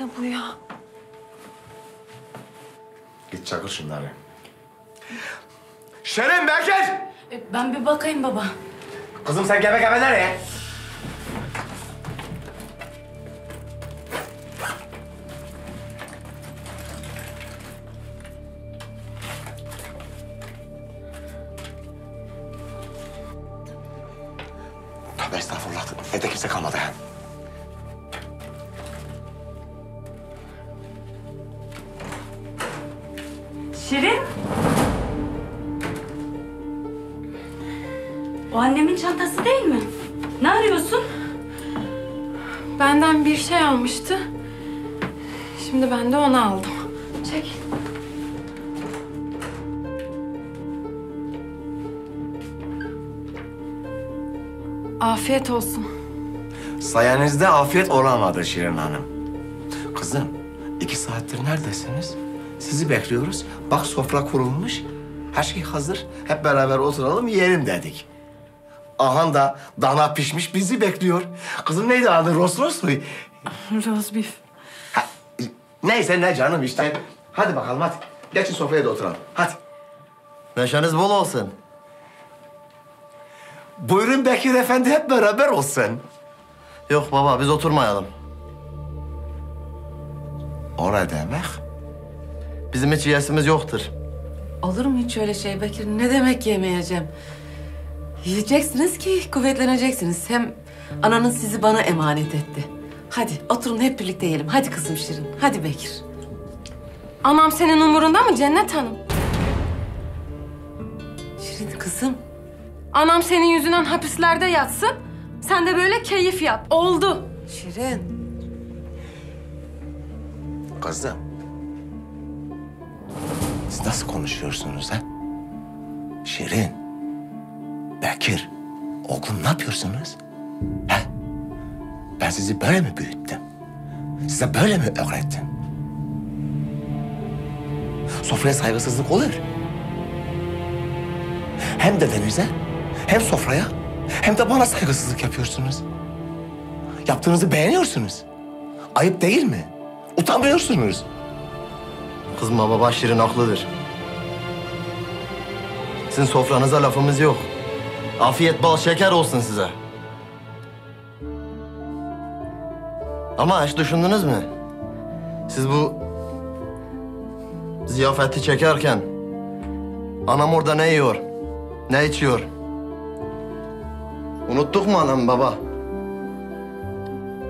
Nerede bu ya? Git çakır şunları. Şirin Bekir! E, Ben bir bakayım baba. Kızım sen gebe gebe nereye? Tövbe estağfurullah. Evde kimse kalmadı. Şirin. O annemin çantası değil mi? Ne arıyorsun? Benden bir şey almıştı. Şimdi ben de onu aldım. Çek. Afiyet olsun. Sayenizde afiyet olamadı Şirin Hanım. Kızım, iki saattir neredesiniz? Sizi bekliyoruz. Bak sofra kurulmuş. Her şey hazır. Hep beraber oturalım yiyelim dedik. Ahan da dana pişmiş bizi bekliyor. Kızım neydi adı? Ros Ros mu? Roast beef. Ha, neyse ne canım işte. Hadi bakalım hadi. Geçin sofraya da oturalım. Hadi. Neşeniz bol olsun. Buyurun Bekir Efendi hep beraber olsun. Yok baba biz oturmayalım. O ne demek? Bizim hiç yiyesimiz yoktur. Olur mu hiç öyle şey Bekir? Ne demek yemeyeceğim? Yiyeceksiniz ki kuvvetleneceksiniz. Hem ananız sizi bana emanet etti. Hadi oturun hep birlikte yiyelim. Hadi kızım Şirin. Hadi Bekir. Anam senin umurunda mı Cennet Hanım? Şirin kızım. Anam senin yüzünden hapislerde yatsın. Sen de böyle keyif yap. Oldu. Şirin. Kızım. Siz nasıl konuşuyorsunuz ha? Şirin. Bekir. Oğlum ne yapıyorsunuz? Ha? Ben sizi böyle mi büyüttüm? Size böyle mi öğrettim? Sofraya saygısızlık olur. Hem dedenize, hem sofraya, hem de bana saygısızlık yapıyorsunuz. Yaptığınızı beğeniyorsunuz. Ayıp değil mi? Utanmıyorsunuz. Kızma baba Şirin haklıdır. Sizin sofranıza lafımız yok. Afiyet bal şeker olsun size. Ama hiç düşündünüz mü? Siz bu ziyafeti çekerken anam orada ne yiyor, ne içiyor? Unuttuk mu anam baba?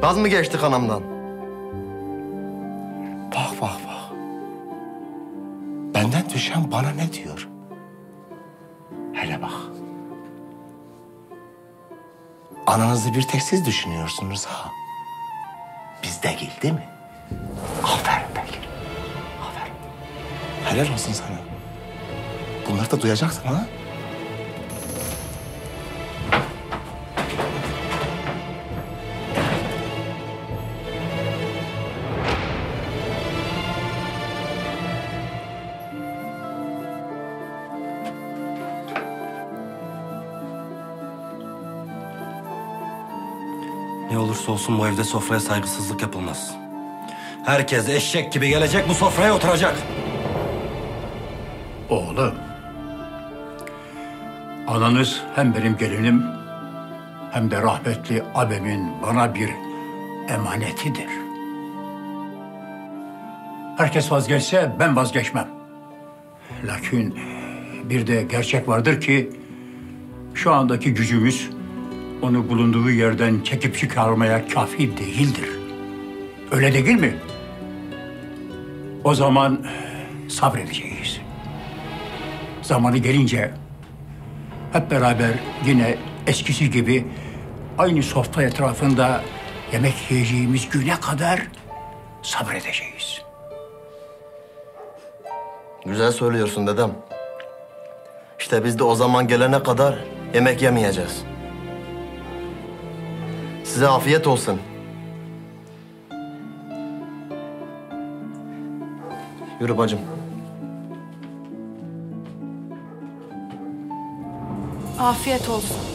Vaz mı geçtik anamdan? Benden düşen bana ne diyor? Hele bak. Ananızı bir tek siz düşünüyorsunuz ha. Biz değil değil mi? Aferin Bekir. Aferin. Helal olsun sana. Bunları da duyacaksın ha. Ne olursa olsun bu evde sofraya saygısızlık yapılmaz. Herkes eşek gibi gelecek bu sofraya oturacak. Oğlum. Ananız hem benim gelinim hem de rahmetli abemin bana bir emanetidir. Herkes vazgeçse ben vazgeçmem. Lakin bir de gerçek vardır ki şu andaki gücümüz onu bulunduğu yerden çekip çıkarmaya kafi değildir. Öyle değil mi? O zaman sabredeceğiz. Zamanı gelince hep beraber yine eskisi gibi aynı sofra etrafında yemek yiyeceğimiz güne kadar sabredeceğiz. Güzel söylüyorsun dedem. İşte biz de o zaman gelene kadar yemek yemeyeceğiz. Size afiyet olsun. Yürü bacım. Afiyet olsun.